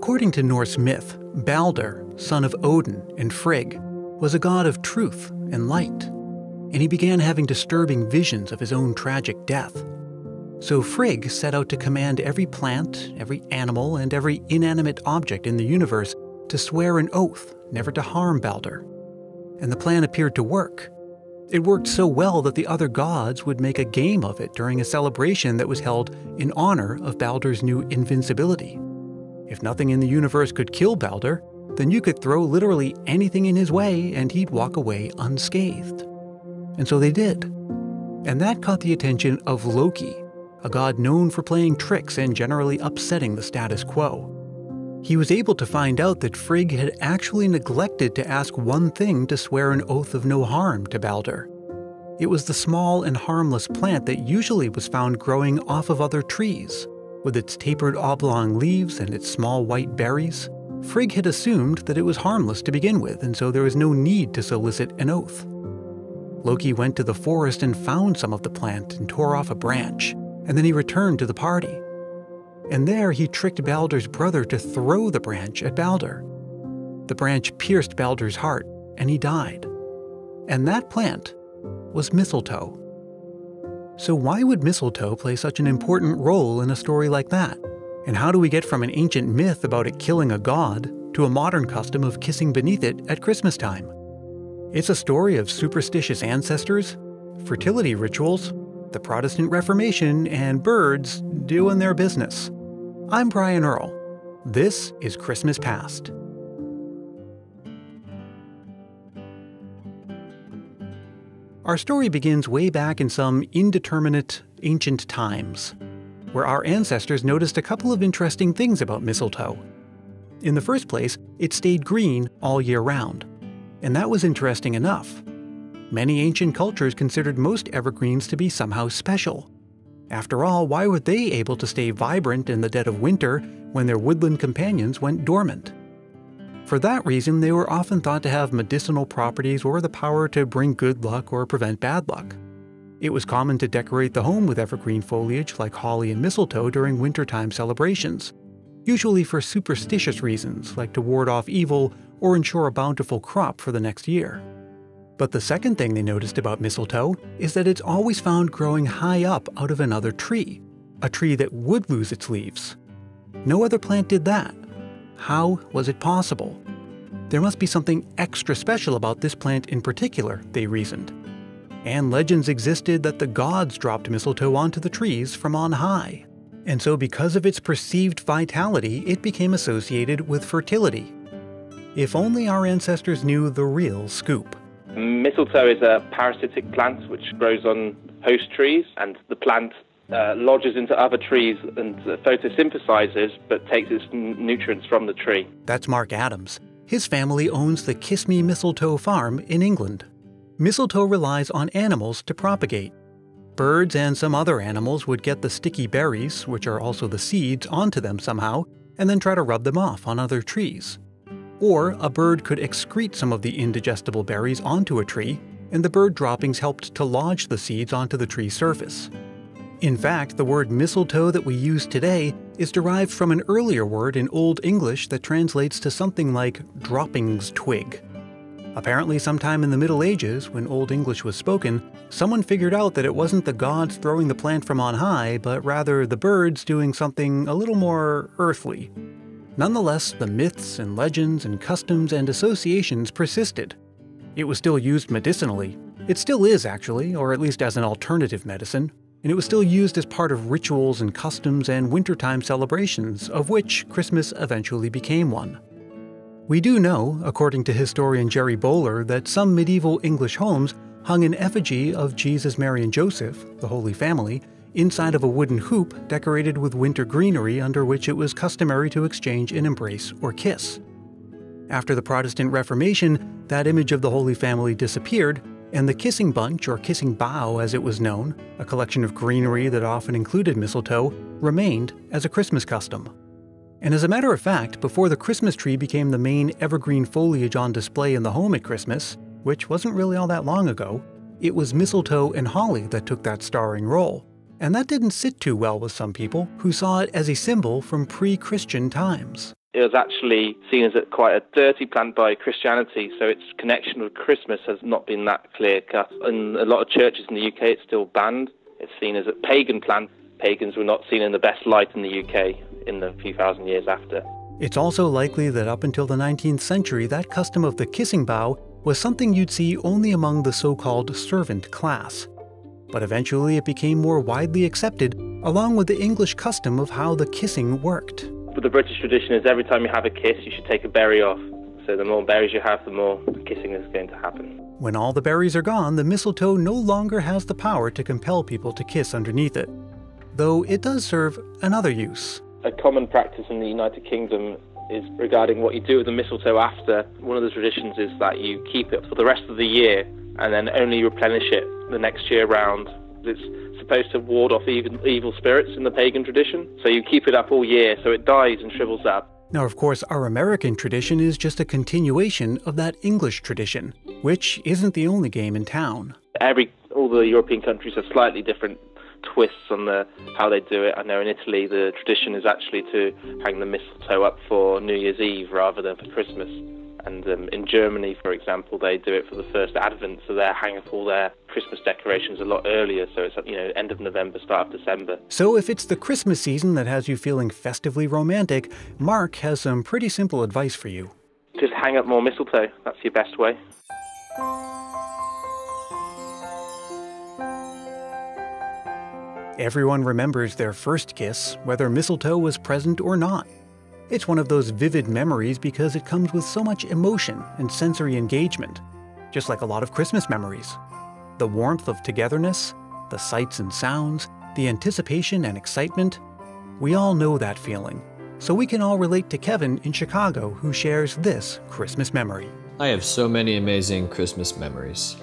According to Norse myth, Balder, son of Odin and Frigg, was a god of truth and light, and he began having disturbing visions of his own tragic death. So Frigg set out to command every plant, every animal, and every inanimate object in the universe to swear an oath never to harm Balder. And the plan appeared to work. It worked so well that the other gods would make a game of it during a celebration that was held in honor of Balder's new invincibility. If nothing in the universe could kill Balder, then you could throw literally anything in his way and he'd walk away unscathed. And so they did. And that caught the attention of Loki, a god known for playing tricks and generally upsetting the status quo. He was able to find out that Frigg had actually neglected to ask one thing to swear an oath of no harm to Balder. It was the small and harmless plant that usually was found growing off of other trees. With its tapered oblong leaves and its small white berries, Frigg had assumed that it was harmless to begin with, and so there was no need to solicit an oath. Loki went to the forest and found some of the plant and tore off a branch, and then he returned to the party. And there he tricked Balder's brother to throw the branch at Balder. The branch pierced Balder's heart, and he died. And that plant was mistletoe. So, why would mistletoe play such an important role in a story like that? And how do we get from an ancient myth about it killing a god to a modern custom of kissing beneath it at Christmas time? It's a story of superstitious ancestors, fertility rituals, the Protestant Reformation, and birds doing their business. I'm Brian Earl. This is Christmas Past. Our story begins way back in some indeterminate ancient times, where our ancestors noticed a couple of interesting things about mistletoe. In the first place, it stayed green all year round, and that was interesting enough. Many ancient cultures considered most evergreens to be somehow special. After all, why were they able to stay vibrant in the dead of winter when their woodland companions went dormant? For that reason, they were often thought to have medicinal properties or the power to bring good luck or prevent bad luck. It was common to decorate the home with evergreen foliage like holly and mistletoe during wintertime celebrations, usually for superstitious reasons like to ward off evil or ensure a bountiful crop for the next year. But the second thing they noticed about mistletoe is that it's always found growing high up out of another tree, a tree that would lose its leaves. No other plant did that. How was it possible? There must be something extra special about this plant in particular, they reasoned. And legends existed that the gods dropped mistletoe onto the trees from on high. And so, because of its perceived vitality, it became associated with fertility. If only our ancestors knew the real scoop. Mistletoe is a parasitic plant which grows on host trees, and the plant uh, lodges into other trees and photosynthesizes, but takes its nutrients from the tree. That's Mark Adams. His family owns the Kiss Me Mistletoe Farm in England. Mistletoe relies on animals to propagate. Birds and some other animals would get the sticky berries, which are also the seeds, onto them somehow, and then try to rub them off on other trees. Or a bird could excrete some of the indigestible berries onto a tree, and the bird droppings helped to lodge the seeds onto the tree's surface. In fact, the word mistletoe that we use today is derived from an earlier word in Old English that translates to something like droppings twig. Apparently, sometime in the Middle Ages, when Old English was spoken, someone figured out that it wasn't the gods throwing the plant from on high, but rather the birds doing something a little more earthly. Nonetheless, the myths and legends and customs and associations persisted. It was still used medicinally. It still is, actually, or at least as an alternative medicine, and it was still used as part of rituals and customs and wintertime celebrations, of which Christmas eventually became one. We do know, according to historian Gerry Bowler, that some medieval English homes hung an effigy of Jesus, Mary, and Joseph, the Holy Family, inside of a wooden hoop decorated with winter greenery under which it was customary to exchange an embrace or kiss. After the Protestant Reformation, that image of the Holy Family disappeared, and the kissing bunch, or kissing bough as it was known, a collection of greenery that often included mistletoe, remained as a Christmas custom. And as a matter of fact, before the Christmas tree became the main evergreen foliage on display in the home at Christmas, which wasn't really all that long ago, it was mistletoe and holly that took that starring role. And that didn't sit too well with some people who saw it as a symbol from pre Christian times. It was actually seen as a, quite a dirty plant by Christianity, so its connection with Christmas has not been that clear cut. In a lot of churches in the UK, it's still banned. It's seen as a pagan plant. Pagans were not seen in the best light in the UK in the few thousand years after. It's also likely that up until the 19th century, that custom of the kissing bough was something you'd see only among the so called servant class. But eventually it became more widely accepted, along with the English custom of how the kissing worked. But the British tradition is every time you have a kiss, you should take a berry off. So the more berries you have, the more kissing is going to happen. When all the berries are gone, the mistletoe no longer has the power to compel people to kiss underneath it. Though it does serve another use. A common practice in the United Kingdom is regarding what you do with the mistletoe after. One of the traditions is that you keep it for the rest of the year and then only replenish it the next year round. It's supposed to ward off evil, evil spirits in the pagan tradition. So you keep it up all year so it dies and shrivels up. Now, of course, our American tradition is just a continuation of that English tradition, which isn't the only game in town. Every all the European countries have slightly different twists on the how they do it. I know in Italy the tradition is actually to hang the mistletoe up for New Year's Eve rather than for Christmas. And um, in Germany, for example, they do it for the first Advent, so they hang up all their Christmas decorations a lot earlier. So it's you know end of November, start of December. So if it's the Christmas season that has you feeling festively romantic, Mark has some pretty simple advice for you. Just hang up more mistletoe. That's your best way. Everyone remembers their first kiss, whether mistletoe was present or not. It's one of those vivid memories because it comes with so much emotion and sensory engagement, just like a lot of Christmas memories. The warmth of togetherness, the sights and sounds, the anticipation and excitement. We all know that feeling, so we can all relate to Kevin in Chicago who shares this Christmas memory. I have so many amazing Christmas memories,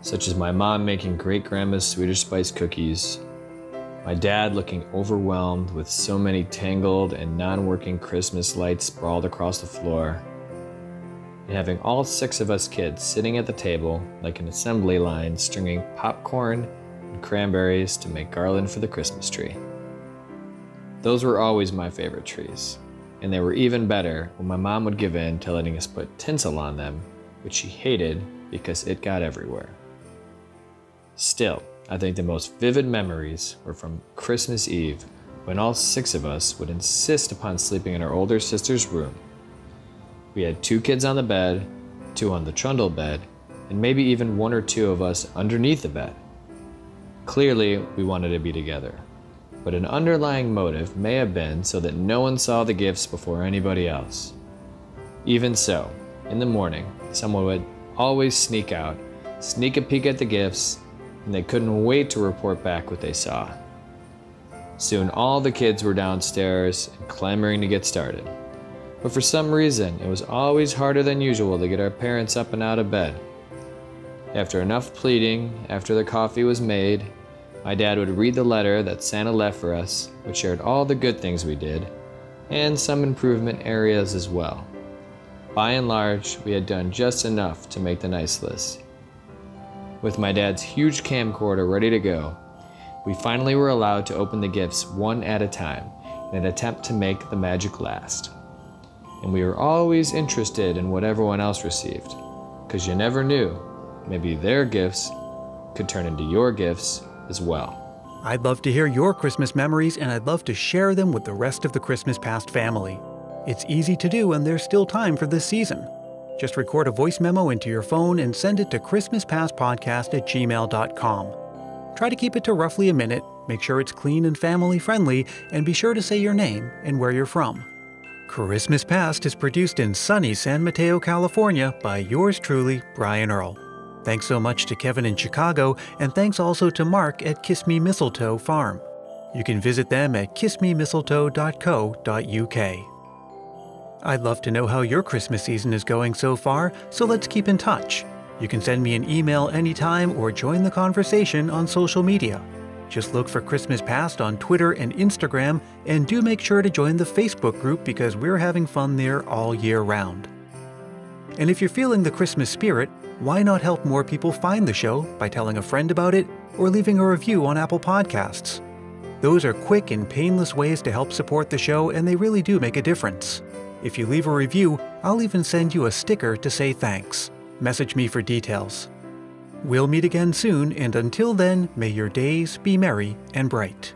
such as my mom making great grandma's Swedish spice cookies, my dad looking overwhelmed with so many tangled and non working Christmas lights sprawled across the floor, and having all six of us kids sitting at the table like an assembly line stringing popcorn and cranberries to make garland for the Christmas tree. Those were always my favorite trees, and they were even better when my mom would give in to letting us put tinsel on them, which she hated because it got everywhere. Still, I think the most vivid memories were from Christmas Eve when all six of us would insist upon sleeping in our older sister's room. We had two kids on the bed, two on the trundle bed, and maybe even one or two of us underneath the bed. Clearly, we wanted to be together, but an underlying motive may have been so that no one saw the gifts before anybody else. Even so, in the morning, someone would always sneak out, sneak a peek at the gifts, and they couldn't wait to report back what they saw. Soon all the kids were downstairs and clamoring to get started. But for some reason, it was always harder than usual to get our parents up and out of bed. After enough pleading, after the coffee was made, my dad would read the letter that Santa left for us, which shared all the good things we did, and some improvement areas as well. By and large, we had done just enough to make the nice list. With my dad's huge camcorder ready to go, we finally were allowed to open the gifts one at a time in an attempt to make the magic last. And we were always interested in what everyone else received, because you never knew, maybe their gifts could turn into your gifts as well. I'd love to hear your Christmas memories and I'd love to share them with the rest of the Christmas Past family. It's easy to do and there's still time for this season. Just record a voice memo into your phone and send it to ChristmasPastPodcast at gmail.com. Try to keep it to roughly a minute, make sure it's clean and family friendly, and be sure to say your name and where you're from. Christmas Past is produced in sunny San Mateo, California by yours truly, Brian Earl. Thanks so much to Kevin in Chicago, and thanks also to Mark at Kiss Me Mistletoe Farm. You can visit them at kissmemistletoe.co.uk. I'd love to know how your Christmas season is going so far, so let's keep in touch. You can send me an email anytime or join the conversation on social media. Just look for Christmas Past on Twitter and Instagram, and do make sure to join the Facebook group because we're having fun there all year round. And if you're feeling the Christmas spirit, why not help more people find the show by telling a friend about it or leaving a review on Apple Podcasts? Those are quick and painless ways to help support the show, and they really do make a difference. If you leave a review, I'll even send you a sticker to say thanks. Message me for details. We'll meet again soon, and until then, may your days be merry and bright.